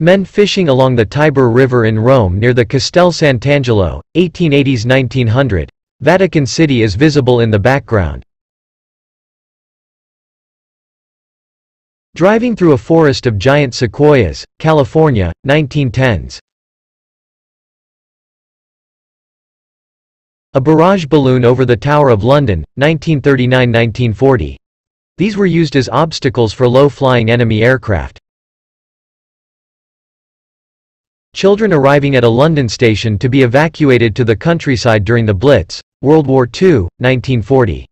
Men fishing along the Tiber River in Rome near the Castel Sant'Angelo, 1880s-1900. Vatican City is visible in the background. Driving through a forest of giant sequoias, California, 1910s. A barrage balloon over the Tower of London, 1939–1940. These were used as obstacles for low-flying enemy aircraft. Children arriving at a London station to be evacuated to the countryside during the Blitz, World War II, 1940.